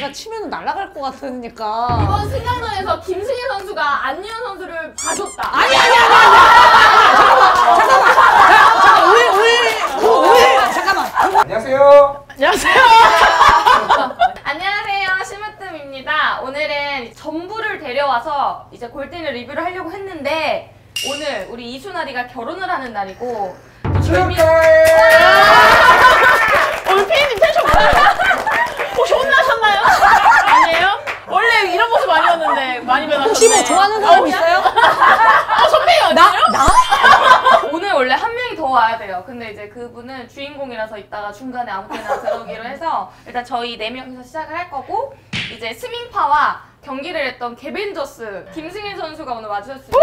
제가 치면 날아갈 것 같으니까. 이번 승강전에서 김승희 선수가 안유현 선수를 봐줬다. 아니 아니 아니 아니. 잠깐만. 잠깐만. 오해 오해 오해. 잠깐만. 안녕하세요. 안녕하세요. 안녕하세요, 심으뜸입니다. 오늘은 전부를 데려와서 이제 골대를 리뷰를 하려고 했는데 오늘 우리 이수나리가 결혼을 하는 날이고 재미- 오늘 피디님 텐션 뭐예요? 혹시 혼나셨나요? 아니에요? 원래 이런 모습 아니었는데 많이 변하셨네. 혹시 뭐 좋아하는 사람 있어요? 어, 선배가 나 아니에요? 나? 오늘 원래 한 명이 더 와야 돼요. 근데 이제 그분은 주인공이라서 이따가 중간에 아무 때나 들어오기로 해서 일단 저희 네 명이서 시작을 할 거고 이제 스밍파와 경기를 했던 개벤저스 김승현 선수가 오늘 와주셨습니다.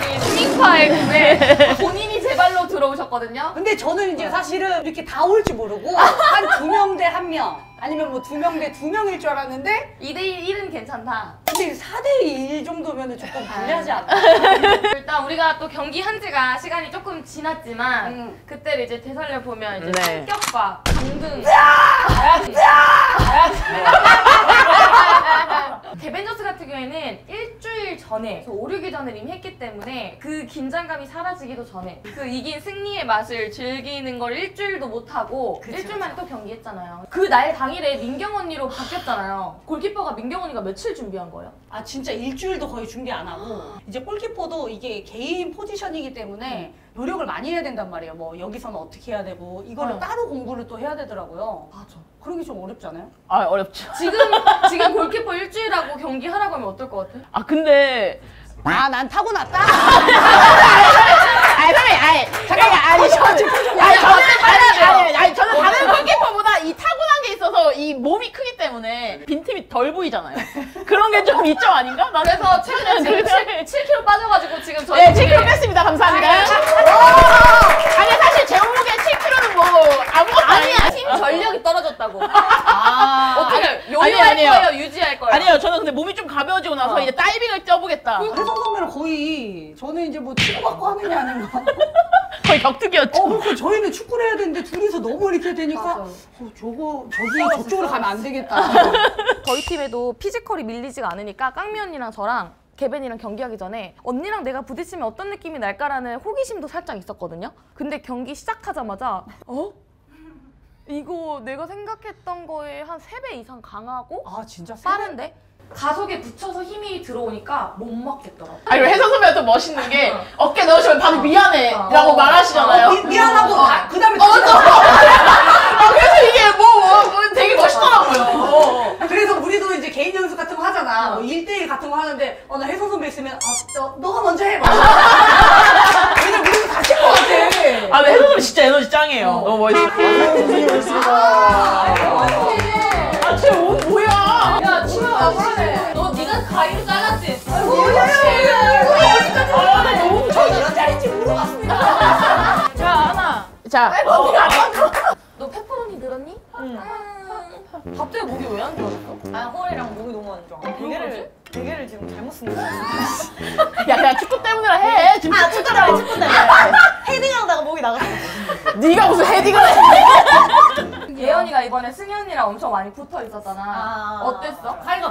이 스밍파의 그에 본인이 제 발로 들어오셨거든요. 근데 저는 이제 사실은 이렇게 다 올 줄 모르고 한 두 명 대 한 명 아니면 뭐 두 명 대 두 명일 줄 알았는데 2대1 1은 괜찮다. 근데 4대 1 정도면 조금 불리하지 않나? 일단 우리가 또 경기 한 지가 시간이 조금 지났지만 음. 그때를 이제 되살려 보면 이제 네. 성격과 강등 개벤저스 같은 경우에는 일주일 전에 5, 6일 전에 이미 했기 때문에 그 긴장감이 사라지기도 전에. 그 이긴 승리의 맛을 즐기는 걸 일주일도 못하고 그쵸, 일주일 만에 또 경기했잖아요. 그 날 당일에 민경 언니로 바뀌었잖아요. 골키퍼가 민경 언니가 며칠 준비한 거예요? 아 진짜 일주일도 거의 준비 안 하고. 이제 골키퍼도 이게 개인 포지션이기 때문에 노력을 많이 해야 된단 말이에요. 뭐 여기서는 어떻게 해야 되고 이거를 어. 따로 공부를 또 해야 되더라고요. 맞아 그런 게 좀 어렵잖아요. 아, 어렵죠. 지금 지금 골키퍼 일주일하고 경기 하라고 하면 어떨 것 같아? 아, 근데. 아 난 타고났다. 아니, 선배, 아니. 잠깐만, 아니, 저는. 아니, 저는. 아니, 아니, 아니, 저는 다른 이 있어서 이 몸이 크기 때문에 빈틈이 덜 보이잖아요. 그런 게 좀 이점 아닌가? 나는 그래서 최근에 지금 그래. 7, 7kg 빠져가지고 지금 저희 네, 7kg 뺐습니다. 감사합니다. 아니, 사실 제 몸무게 7kg는 뭐 아무것도 아니야. 팀 전력이 떨어졌다고. 아, 어떻게 아니, 요요할 아니에요. 거예요, 유지할 거예요? 아니에요. 저는 근데 몸이 좀 가벼워지고 나서 어. 이제 다이빙을 뛰어보겠다. 혜성 선배는 거의 저는 이제 뭐 치고받고 하는 게 아닌가. 거의 격투기였죠. 어, 그러니까 저희는 축구를 해야 되는데 둘이서 너무 이렇게 되니까 맞아. 어, 저거 저기 저쪽으로 가면 안 되겠다. 저희 팀에도 피지컬이 밀리지가 않으니까 깡미 언니랑 저랑 개벤이랑 경기하기 전에 언니랑 내가 부딪히면 어떤 느낌이 날까라는 호기심도 살짝 있었거든요. 근데 경기 시작하자마자 어? 이거 내가 생각했던 거에 한 3배 이상 강하고 아 진짜 빠른데? 가속에 붙여서 힘이 들어오니까 못 맞겠더라고. 아니, 혜선 선배가 또 멋있는 게 어깨 넣으시면 바로 미안해 라고 어. 말하시잖아요. 어, 미, 미안하고 어. 다- 그다음에 어, 맞아. 아, 그래서 이게 뭐, 뭐, 뭐 되게 멋있더라고요. 그래서 우리도 이제 개인 연습 같은 거 하잖아. 뭐 1대1 같은 거 하는데, 어, 나 혜성 선배 있으면, 아, 너, 너가 먼저 해. 막. 왜냐면 우리도 다칠 것 같아. 아, 근데 혜선 선배 진짜 에너지 짱이에요. 너무 멋있어. 아, 쟤옷 뭐야? 야, 치마 와보라네. 너 네가 가위로 잘랐지? 아, 나 너무 저 이런 자리인지 물어봤습니다. 자, 하나. 자, 너 페퍼로니 늘었니? 응. 갑자기 목이 왜 안 좋았 어? 아 허리랑 목이 너무 안 좋아. 베개를 베개를 지금 잘못 쓴 거야. 야, 그냥 축구 때문에 해. 지금 아 축구 때문에 축구 때문에 헤딩하다가 목이 나갔어. 네가 무슨 헤딩을 해. 예언이가 이번에 승현이랑 엄청 많이 붙어 있었잖아. 아. 어땠어? 사이가.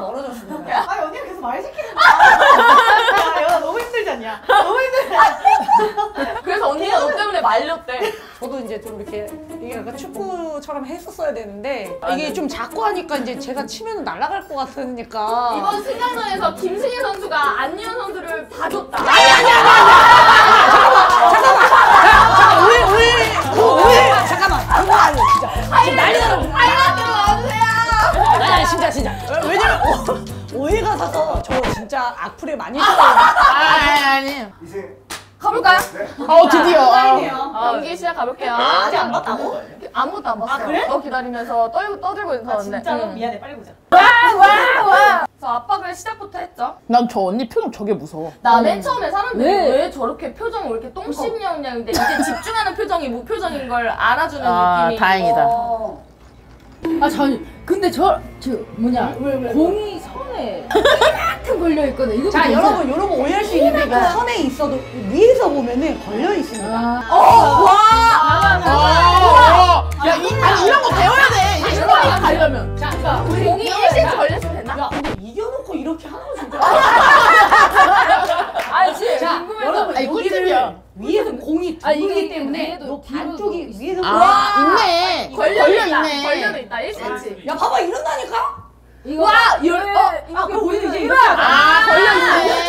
야, 아니 언니가 계속 말 시키는 거야. 야 너무 힘들지 않냐? 너무 힘들지 그래서 언니가 너 때문에 말렸대. 저도 이제 좀 이렇게, 이게 약간 축구처럼 했었어야 되는데, 이게 좀 작고 하니까 이제 제가 치면 날아갈 것 같으니까. 이번 승강전에서 김승희 선수가 안유현 선수를 봐줬다. 잠깐, 오해, 오해, 오해. 잠깐만. 그거 아니야, 진짜. 지금 난리 나는 나와주세요. 아니, 아니, 진짜, 진짜. 왜냐면, 오, 오해가 사서 저 진짜 악플에 많이 들어요. 아니, 아니. 이제 가볼까요? 네. 어, 드디어. 아. 경기 시작 가볼게요. 아직 안 봤다고? 아무것도 안 봤어. 아, 그래? 너 기다리면서 떨고 떠들고 아 있었는데. 진짜로 응. 미안해 빨리 보자. 와, 와, 와. 그래서 압박을 시작부터 했죠. 난 저 언니 표정 저게 무서워. 나 맨 처음에 사람들이 왜? 왜, 저렇게 표정을 왜 이렇게 똥심냥냥인데 이제 집중하는 표정이 무표정인 걸 알아주는 아, 느낌이. 다행이다. 어. 아, 저, 근데 저, 저, 뭐냐, 공이 선에 이만큼 걸려있거든. 이거 자, 괜찮아? 여러분, 여러분 오해할 수 있는데 그 선에 있어도 위에서 보면은 걸려 있습니다. 아, 어, 야, 이, 아니 이런 거 배워야 돼. 이게 스파이 가려면. 자, 자, 우리 공이 1cm 걸렸으면 되나? 야, 근데 이겨놓고 이렇게 하는 거 진짜. 아, 지 자, 여러분, 아니, 여기를 위에는 공이 아, 이기 때문에 반쪽이 위에서 아, 있네. 걸려 있네. 걸려 있다. 1cm. 아, 야, 봐봐 이런다니까. 이거 와! 열, 어? 이거 아, 오히려 이제 이렇게 아, 걸려있네.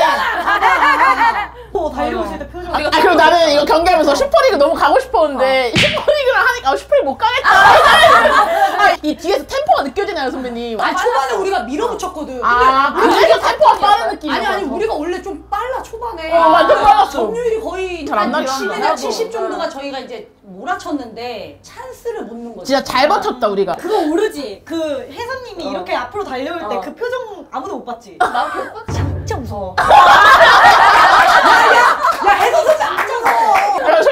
달리고 있을 때 표정. 아, 아 그리고 나는 이거 경기하면서 슈퍼리그 너무 가고 싶었는데, 슈퍼리그랑 못 가겠다. 아, 이 뒤에서 템포가 느껴지나요, 선배님? 아니 초반에 우리가 밀어붙였거든. 아, 근데 그래서 템포가 빠른 느낌이야. 아니 아니 우리가 원래 좀 빨라 초반에. 어, 완전 빨랐어. 점유율이 거의 잘안. 60이나 70 정도가 저희가 이제 몰아쳤는데 찬스를 못 넣은 거지. 진짜 잘 버텼다, 우리가. 그거 모르지? 그 혜선님이 이렇게 앞으로 달려올 때 어. 그 표정 아무도 못 봤지? 나 그거 진짜 무서워. 야 해도 진짜 안 무서워.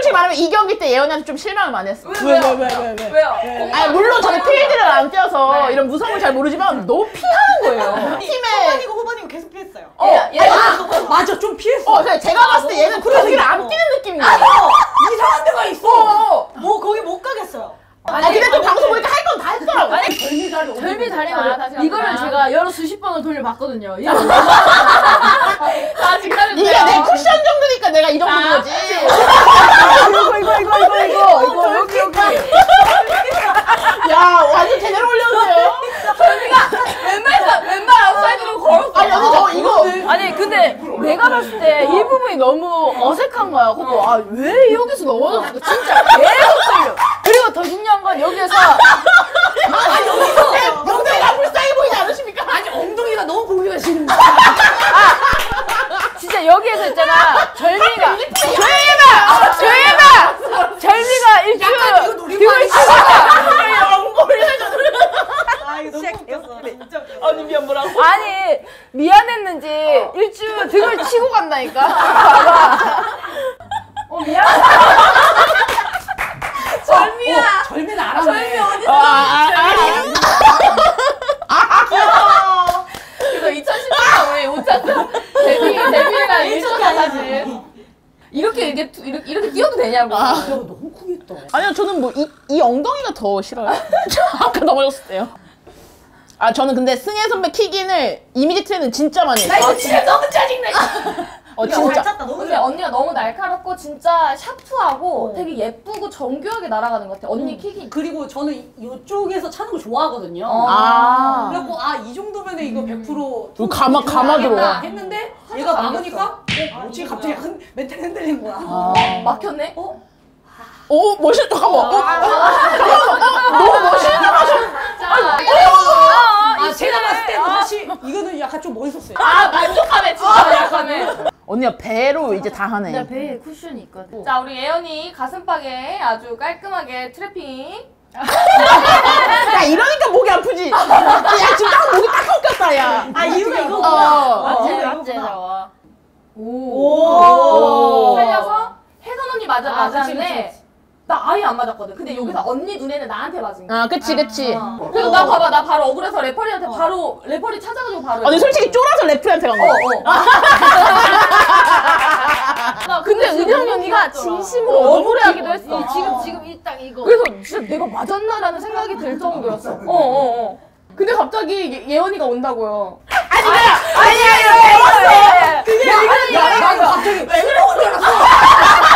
솔직히 말하면 이 경기 때 예언이한테 좀 실망을 많이 했어. 왜요? 왜요? 왜요? 아 물론 저는 필드를 안 뛰어서 네. 이런 무서움을 잘 모르지만 너무 피하는 거예요. 팀에 후반이고 후반이고 계속 피했어요. 어, 얘, 얘, 맞아 좀 피했어. 어, 제가 봤을 때 얘는 경기를 안 뛰는 느낌인 거예요. 이상한 데가 있어. 어. 뭐 거기 못 가겠어요. 아 근데 또 방송 보니까 할 건 다 했더라고. 아니, 별미 없는 별미. 다리가 아, 이거를. 제가 여러 수십 번을 돌려봤거든요. 이거 아, 지금 이게 내 쿠션 정도니까 내가 이 정도인 거지. 이거 이거 이거 이거 이거 이거 여기 여기 야 완전 제대로 올렸어요. 왼발, 왼발 아웃사이드로 걸었어. 아니 근데 저 이거 아니 근데 내가 봤을 때 너무 어색한 거야. 그거 아왜 여기서 넘어졌어? 진짜 계속 걸려. 그리고 더 중요한 건 여기에서 명대가 불쌍해 보이지 않으십니까? 아니 엉덩이가 너무 보기가 싫은 거야. 진짜 여기에서 있잖아. 절미가 절미가 절미가 절미가 일주 등을 치고 아 이거 너무 웃겼어. 진짜 웃겼어. 아니 미안 뭐라고? 아니 미안했는지 일주 등을 치고 간다니까. 봐봐. 어 미안. 절미야. 어, 절미는 알았네. 절미 어디? 아, 아, 그래서 2010년 우리 오찬 데뷔, 데뷔가 1초차 사실. 이렇게, 이렇게, 두- 이렇게, 이렇게 뛰어도 되냐고. 야 너무 크겠다. 아니요 저는 뭐 이 이 엉덩이가 더 싫어요. 아까 넘어졌을 때요. 아 저는 근데 승혜 선배 킥인을 이미지 트레이는 진짜 많이 나 했어요. 이거 진짜 너무 짜증나. 어잘 진짜. 찼다. 너무 근데 잘. 언니가 너무 날카롭고 진짜 샤프하고 어. 되게 예쁘고 정교하게 날아가는 것 같아. 언니 킥이. 그리고 저는 이쪽에서 차는 걸 좋아하거든요. 아. 그래갖고 아 이 정도면 이거 100% 이거 가마- 가마 들어와. 했는데 얘가 막으니까 어 뭐지 갑자기 흔, 멘탈 흔들린 거야. 아. 막혔네? 어? 오 멋있 잠깐만. 어, 너무 멋있는 거아 제가 봤을 때 사실 이거는 약간 좀 멋있었어요. 아, 만족하네, 진짜 만족하네. 언니가 배로 이제 다 하네. 내 배에 쿠션이 있거든. 자, 우리 예언이 가슴팍에 아주 깔끔하게 트래핑. 야 이러니까 목이 아프지. 야 지금 딱 목이 딱 꺾였다 야. 아 이유가 이거구나. 어. 맞지 맞지 이거구나. 저거. 오. 살려서 혜선 언니 맞아, 아, 그치, 나 아예 안 맞았거든. 근데 여기서 언니 눈에는 나한테 맞은 거야. 아 그치 그치. 어. 그래서 나 봐봐, 나 바로 억울해서 레퍼리한테 바로, 레퍼리 찾아가지고 바로. 언니 솔직히 쫄아서 레프한테 간 어, 거야. 어. 근데 진짜 은영 너무 언니가. 진심으로 어, 억울해하기도 했어. 귀여워. 지금 지금 이 딱 이거. 그래서 진짜 내가 맞았나라는 생각이 들 정도였어. 어, 어, 어. 근데 갑자기 예, 예언이가 온다고요. 아니야 아니야 이거 그게 야, 나도 갑자기 왜 그래 혼자 아니 아니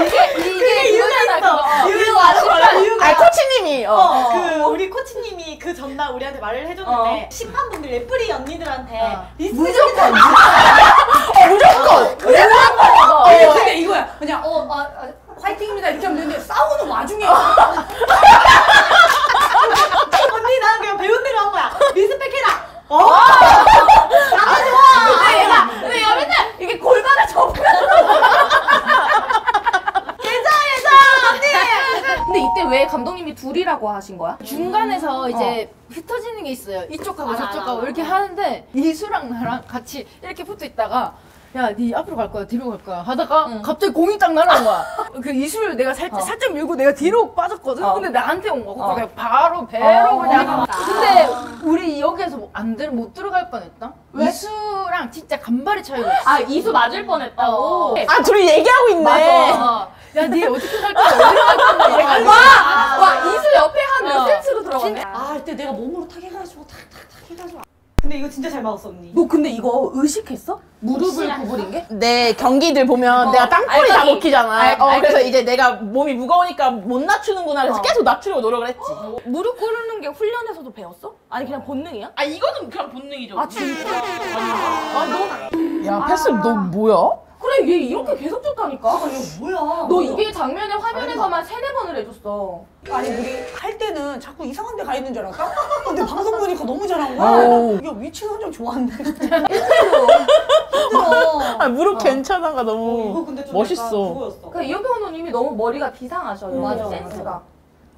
이게 이게 이유가 있어. 이유가 알아. 이유가. 아 코치님이 어. 어, 그 우리 코치님이 그 전날 우리한테 말을 해줬는데 어. 심판분들 레프리 언니들한테 어. 무조건. 어, 근데 이거야. 그냥 어, 아, 아, 화이팅입니다 이렇게 하면 되는데 싸우는 와중에 언니 나는 그냥 배운 대로 한 거야. respect해라. 어? 근데 얘가, 근데 얘가 맨날 이게 골반을 접고. 근데 이때 왜 감독님이 둘이라고 하신 거야? 중간에서 이제 흩어지는 게 있어요. 이쪽하고 알아, 저쪽하고 알아, 이렇게 하는데 이수랑 나랑 같이 이렇게 붙어 있다가 야, 네 앞으로 갈 거야, 뒤로 갈 거야 하다가 응. 갑자기 공이 딱 날아온 거야. 그 이수를 내가 살짝 어. 살짝 밀고 내가 뒤로 빠졌거든. 어. 근데 나한테 온 거야. 어. 그냥 바로 배로 어. 그냥. 그러니까. 근데 우리 여기에서 뭐안 들, 못 들어갈 뻔했다. 이수랑 진짜 간발의 차이가 있어. 아, 이수 맞을 뻔했다고. 어. 아 둘이 얘기하고 있네. 맞아. 야, 네 어떻게 갈 거야? 어디로 갈 거야? 와, 와, 이수 옆에 한몇 어. 센치로 들어갔네. 아 이때 내가 몸으로 탁 해가지고 탁 탁 탁 해가지고 근데 이거 진짜 잘 막았어 언니. 너 근데 이거 의식했어? 무릎을 구부린 게? 내 경기들 보면 내가 땅볼이 다. 먹히잖아. 알- 어, 알까기. 그래서 이제 내가 몸이 무거우니까 못 낮추는구나. 그래서 어. 계속 낮추려고 노력을 했지. 무릎 꿇는 게 훈련에서도 배웠어? 아니 그냥 본능이야? 아 이거는 그냥 본능이죠. 아 진짜? 아 너 야 패스 너 뭐야? 그래 얘 이렇게 계속 줬다니까? 뭐야? 너 이게 장면에 화면에서만 세네 번을 해줬어. 아니 우리 할 때는 자꾸 이상한 데 가 있는 줄 알았다? 근데 방송 보니까 너무 잘한 거야. 오. 야 위치 선정 좋았네. 힘들어. 아 무릎 괜찮아가 어, 이거 너무 근데 좀 멋있어. 약간 그거였어. 그러니까 이혁 변호님이 너무 머리가 비상하셔요. 맞아, 센스가.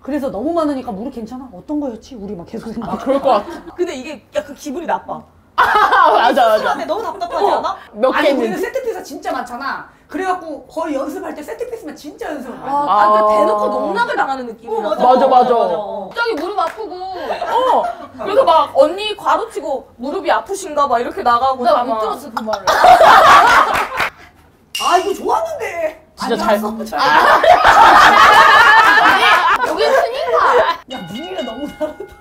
그래서 너무 많으니까 무릎 괜찮아? 어떤 거였지? 우리 막 계속 생각. 그럴 것 같아. 근데 이게 약간 기분이 나빠. 아 맞아 맞아. 근데 너무 답답하지 않아? 몇개 아니 우리는 있는지. 세트피스 진짜 많잖아. 그래갖고 거의 연습할 때 세트피스만 진짜 연습을 많이 해. 와, 아. 아, 그 대놓고 농락을 당하는 느낌이야. 맞아, 맞아. 어. 갑자기 무릎 아프고, 어. 그래서 막 언니 과로치고 무릎이 아프신가 막 이렇게 나가고. 나다못 막. 들었어 그 말을. 아 이거 좋았는데. 진짜 잘- 아니었어? 잘. 여기 스니까. 야 문희가 너무 다르다.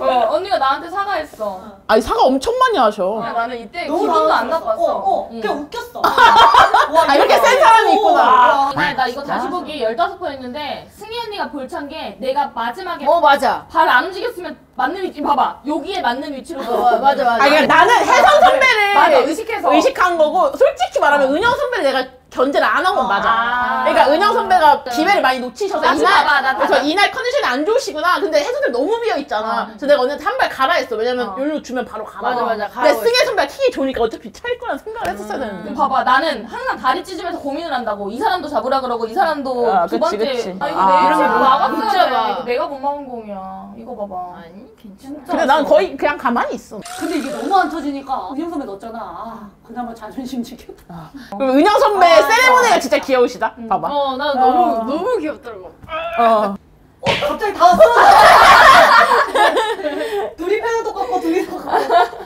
어, 언니가 나한테 사과했어. 아니 사과 엄청 많이 하셔. 야, 나는 이때 기분도 안. 나빴어. 어, 어. 응. 그냥 웃겼어. 와, 아 이렇게 센 사람이 있구나. 이날 나 이거 다시 보기 15번 했는데 승희 언니가 볼찬 게 내가 마지막에 어 맞아. 발 안 움직였으면 맞는 위치 봐봐 여기에 맞는 위치로 어, 맞아 맞아. 아니 그러니까 나는 혜선 선배를 맞아 의식해서 의식한 거고 솔직히 말하면 은영 선배를 내가 견제를 안 한건 맞아. 아. 그러니까 은영 선배가 기회를 많이 놓치셔서 나 이날 봐봐, 나 그래서. 이날 컨디션이 안 좋으시구나. 근데 혜선들 너무 비어 있잖아. 그래서 내가 언니한테 한 발 가라 했어. 왜냐면 어. 연료 주면 바로 가라. 맞아, 맞아. 근데 승혜 선배가 킥이 좋으니까 어차피 찰 거란 생각을 했었어야 근데 되는데. 봐봐 나는 항상 다리 찢으면서 고민을 한다고 이 사람도 잡으라 그러고 이 사람도 아, 두 그치, 번째 그치. 아 이거 아. 내 이름을 못 막았어야. 돼 이거 내가 못 막은 공이야 이거 봐봐 아니 괜찮아. 근데 난 거의 그냥 가만히 있어. 근데 이게 너무 안 터지니까 은영 선배 넣었잖아. 아, 그나마 자존심 지켰다. 그럼 은영 선배 세레모니가 진짜 귀여우시다. 봐봐. 어, 나 너무 너무 귀엽더라고. 어. 갑자기 다 왔어. 둘이 패는 똑같고 둘이 똑같고.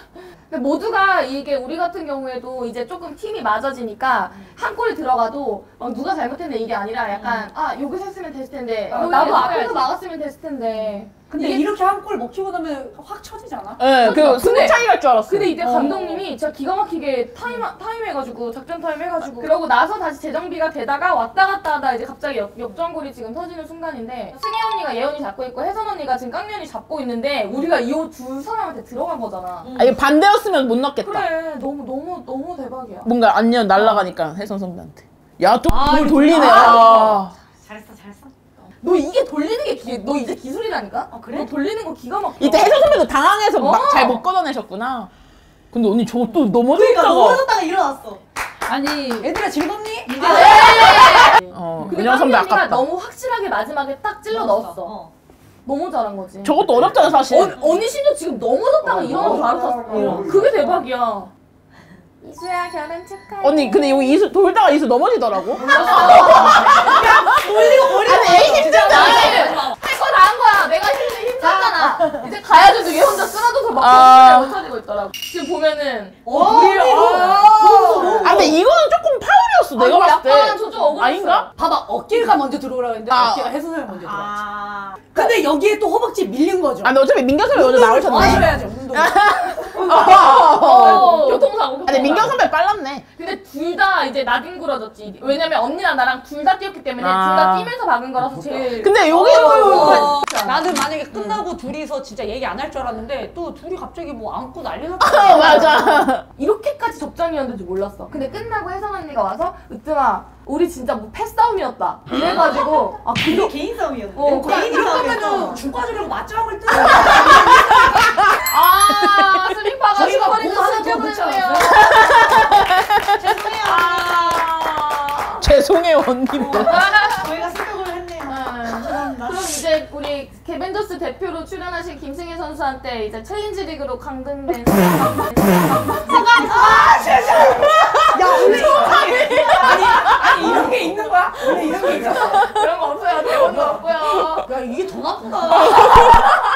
근데 모두가 이게 우리 같은 경우에도 이제 조금 팀이 맞아지니까 한 골이 들어가도 막 누가 잘못했는데 이게 아니라 약간 아 여기서 했으면 됐을 텐데 어, 나도 앞에서 막았으면 됐을 텐데 근데 이게- 이렇게 한 골 먹히고 나면 확 쳐지잖아. 예, 그 근데- 승부 차이 갈 줄 알았어. 근데 이때 감독님이 진짜 기가 막히게 타임 타임 해가지고 작전 타임 해가지고 그러고 나서 다시 재정비가 되다가 왔다 갔다 하다 이제 갑자기 역, 역전골이 지금 터지는 순간인데 승희 언니가 예원이 잡고 있고 혜선 언니가 지금 깡미 잡고 있는데 우리가 이 두 사람한테 들어간 거잖아. 아, 이거 반대였으면 못 넣겠다. 그래 너무 너무 너무 대박이야. 뭔가 안녕 날라가니까 혜선 선배한테. 야, 또 아, 돌리네. 아. 아. 너 이게 돌리는 게 기, 너 이제 기술이라니까? 아, 그래? 너 돌리는 거 기가 막혀. 이때 혜선 선배도 당황해서 막 어. 잘못 걷어내셨구나. 근데 언니 저 또 그러니까 넘어졌다가. 넘어졌다가 일어났어. 아니 얘들아 즐겁니? 어, 근데 은영 선배 아깝다. 너무 확실하게 마지막에 딱 찔러 넣었어. 어. 너무 잘한 거지. 저것도 어렵잖아 사실. 어, 언니 심지어 지금 넘어졌다가 어, 일어나서 바로 탔어. 어. 그게 대박이야. 이수야 결혼 축하해. 언니 근데 여기 이수 돌다가 이수 넘어지더라고. 돌리고 버리고. 아니 에이 힘들다. 할거 다 한 거야. 내가 힘들 힘들잖 아. 이제 가야지 뒤에 혼자 쓰러져서 막 아. 못 차리고 있더라고. 지금 보면은 어, 우리 아, 아 근데 이거는 조금 파울이었어 내가 아, 봤을 때. 약간 저좀 억울했어. 아닌가? 봐봐 어깨가 먼저 들어오라 했는데 아. 어깨가 혜선이 먼저 들어왔지. 아. 근데 여기에 또 허벅지 밀린 거죠. 아 근데 어차피 민경 선배 먼저 나올 텐데. 도와줘야죠 운동. 어, 교통사고. 아, 근데 민경 선배 빨랐네. 근데 둘 다 이제 나뒹굴어졌지. 왜냐면 언니랑 나랑 둘 다 뛰었기 때문에 아. 둘다 뛰면서 박은 거라서 제일. 근데 여기 어, 나는 만약에 끝나고 둘이 서 진짜 얘기 안 할 줄 알았는데 또 둘이 갑자기 뭐 안고 난리 어, 났다. 맞아. 이렇게까지 접전이었는지 몰랐어. 근데 끝나고 혜성 언니가 와서 으뜸아 우리 진짜 뭐 패싸움이었다. 이래가지고 아 그거 개인 싸움이었는데. 어, 개인 싸움이었어. 거면은 중과주려고 맞짱을 뜨. 아 스밍파가 저희가 뭐 하나 더 넣지 네요 죄송해요. 아. 죄송해요 언니 뭐. 저희가 생각을 했네요. 죄송합니다. 그럼 이제 우리 개벤저스 대표로 출연하신 김승희 선수한테 이제 챌린지 리그로 강등된 야 원래 아니 아니 이런 게 있는 거야? 원래 이런 게 있어. 그런 거 없어요. 대본도 없고요. 야 이게 더 나쁘다.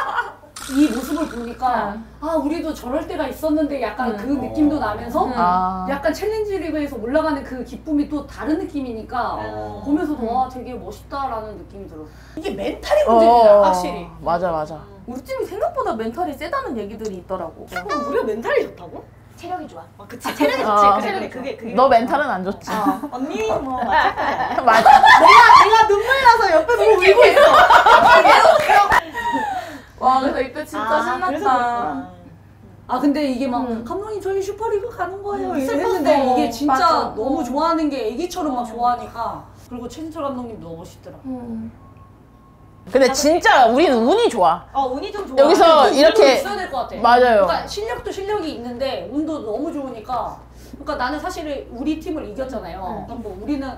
이 모습을 보니까 응. 아 우리도 저럴 때가 있었는데 약간 응. 그 느낌도 나면서 응. 아. 약간 챌린지 리그에서 올라가는 그 기쁨이 또 다른 느낌이니까 어. 보면서도 와 되게 멋있다라는 느낌이 들었어. 이게 멘탈이 문제야 어, 확실히. 맞아 맞아. 우리 팀이 생각보다 멘탈이 세다는 얘기들이 있더라고. 그럼 우리가 멘탈이 좋다고? 체력이 좋아. 아 그치 체력이 좋지 어. 그래 그래 그게 그게 너 멘탈은 안 좋지. 언니 뭐 마찬가지야 맞아. 내가 내가 눈물 나서 옆에 보고 울고 있어 와 그래서 이때 진짜 아, 신났다. 아 근데 이게 막 음. 감독님 저희 슈퍼리그 가는 거예요 음, 슬펐어. 이게 진짜 맞아. 너무 어. 좋아하는 게 애기처럼 막 좋아하니까 그리고 최진철 감독님 너무 멋있더라 음. 근데 진짜 우리는 운이 좋아. 어 운이 좀 좋아 여기서 이렇게- 있어야 될 것 같아 맞아요. 그러니까 실력도 실력이 있는데 운도 너무 좋으니까 그러니까 나는 사실 우리 팀을 이겼잖아요 그러니까 뭐 우리는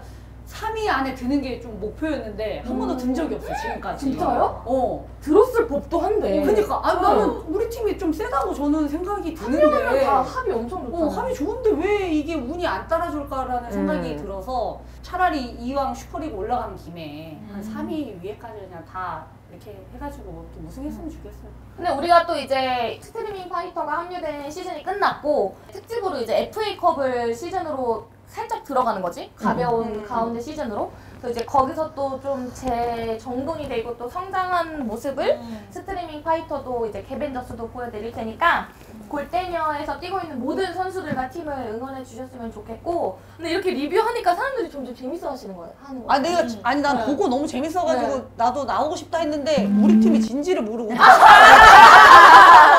3위 안에 드는 게 좀 목표였는데 한 번도 든 적이 없어 지금까지 진짜요? 어 들었을 법도 한데. 그러니까 아 나는 우리 팀이 좀 세다고 저는 생각이 드는데 어. 다 합이 엄청 좋잖아. 어, 합이 좋은데 왜 이게 운이 안 따라줄까라는 생각이 음. 들어서 차라리 이왕 슈퍼리그 올라가는 김에 한 음. 3위 위에까지 그냥 다 이렇게 해가지고 좀 우승했으면 좋겠어요. 근데 우리가 또 이제 스트리밍 파이터가 합류된 시즌이 끝났고 특집으로 이제 FA컵을 시즌으로 살짝 들어가는 거지 가벼운 음. 가운데 시즌으로 그래서 이제 거기서 또좀 재정돈이 되고 또 성장한 모습을 음. 스트리밍 파이터도 이제 개벤저스도 보여드릴 테니까 골때녀에서 뛰고 있는 모든 선수들과 팀을 응원해 주셨으면 좋겠고 근데 이렇게 리뷰하니까 사람들이 점점 재밌어 하시는 거예요 하는 거예요 아 내가 아니 난 네. 보고 너무 재밌어가지고 네. 나도 나오고 싶다 했는데 우리 팀이 진지를 모르고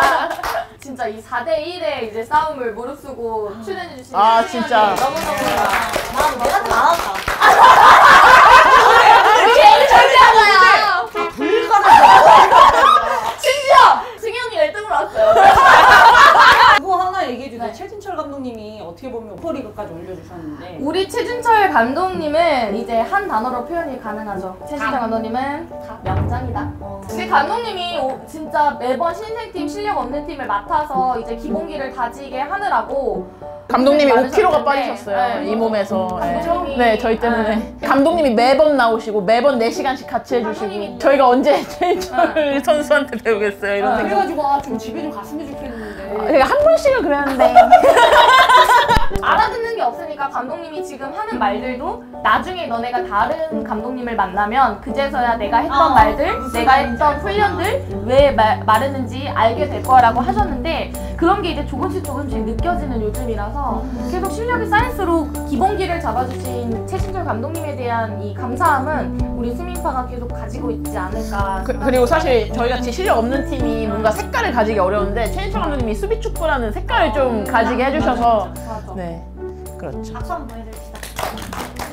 진짜 이 4대 1의 이제 싸움을 무릅쓰고 출연해 주신 아, 진짜. 너무너무 난 내가 다 감독님이 어떻게 보면 슈퍼리그까지 올려주셨는데 우리 최준철 감독님은 이제 한 단어로 표현이 가능하죠 최준철 감독님은 명장이다 근데 감독님이 오- 진짜 매번 신생팀 실력 없는 팀을 맡아서 이제 기본기를 다지게 하느라고 감독님이 고생이 5kg가 많으셨는데, 빠지셨어요. 네, 이 몸에서. 네. 감독님이- 네, 저희 때문에. 감독님이 매번 나오시고 매번 4시간씩 같이 해주시고 감독님이- 저희가 언제 제일 선수한테 배우겠어요 이런 생각. 그래가지고 아 좀 집에 좀 갔으면 좋겠는데 그러니까 한 번씩은 그랬는데 알아듣는 게 없으니까 감독님이 지금 하는 말들도 나중에 너네가 다른 감독님을 만나면 그제서야 내가 했던 어, 말들, 내가 했던. 훈련들 왜 말, 말했는지 알게 될 거라고 하셨는데 그런 게 이제 조금씩 조금씩 느껴지는 요즘이라서 계속 실력이 쌓일수록 기본기를 잡아주신 최신철 감독님에 대한 이 감사함은 우리 수민파가 계속 가지고 있지 않을까. 그, 그리고 사실 저희 같이 실력 없는 팀이 뭔가 색깔을 가지기 어려운데 최인철 감독님이 수비 축구라는 색깔을 좀 가지게 해주셔서 맞아. 네 그렇죠 박수 한번 보내드립시다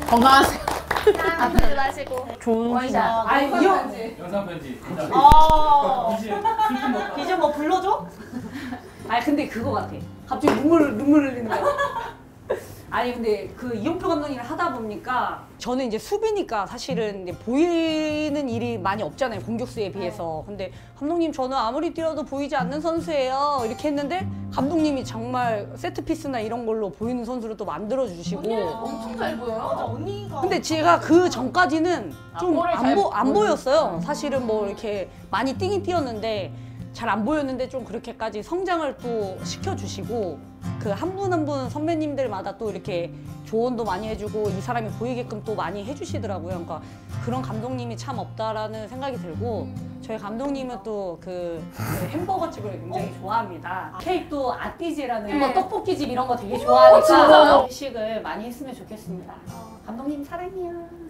건강하세요 아프지 마시고 좋은 원샷. 아, 이 형. 영상 편지. 어 이제 뭐 불러줘? 아니 근데 그거 같아. 갑자기 눈물 눈물 흘리는 거야. 아니 근데 그 이용표 감독님을 하다 보니까 저는 이제 수비니까 사실은 이제 보이는 일이 많이 없잖아요 공격수에 비해서. 근데 감독님 저는 아무리 뛰어도 보이지 않는 선수예요 이렇게 했는데 감독님이 정말 세트 피스나 이런 걸로 보이는 선수를 또 만들어 주시고. 엄청 잘 보여요. 언니가 근데 제가 그 전까지는 좀 볼을 안잘 보, 안 보여주죠. 보였어요. 사실은 뭐 이렇게 많이 뛰긴 뛰었는데 잘 안 보였는데 좀 그렇게까지 성장을 또 시켜주시고 그 한 분 한 분 선배님들마다 또 이렇게 조언도 많이 해주고 이 사람이 보이게끔 또 많이 해주시더라고요. 그러니까 그런 감독님이 참 없다라는 생각이 들고 저희 감독님은 또 그 햄버거 집을 굉장히 좋아합니다. 케이크도 아띠지라는 뭐 떡볶이 집 이런 거 되게 좋아하니까 회식을 많이 했으면 좋겠습니다. 감독님 사랑해요.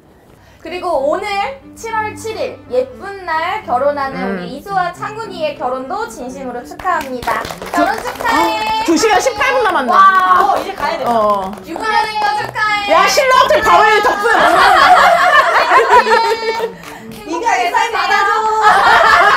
그리고 오늘 7월 7일 예쁜 날 결혼하는 음. 우리 이수와 창훈이의 결혼도 진심으로 축하합니다. 결혼 축하해. 어, 2시간 18분 남았네. 와, 어, 이제 가야 돼. 어. 유부녀된 거 축하해. 야, 신랑들 가을 덕분. 네가 이사 받아줘.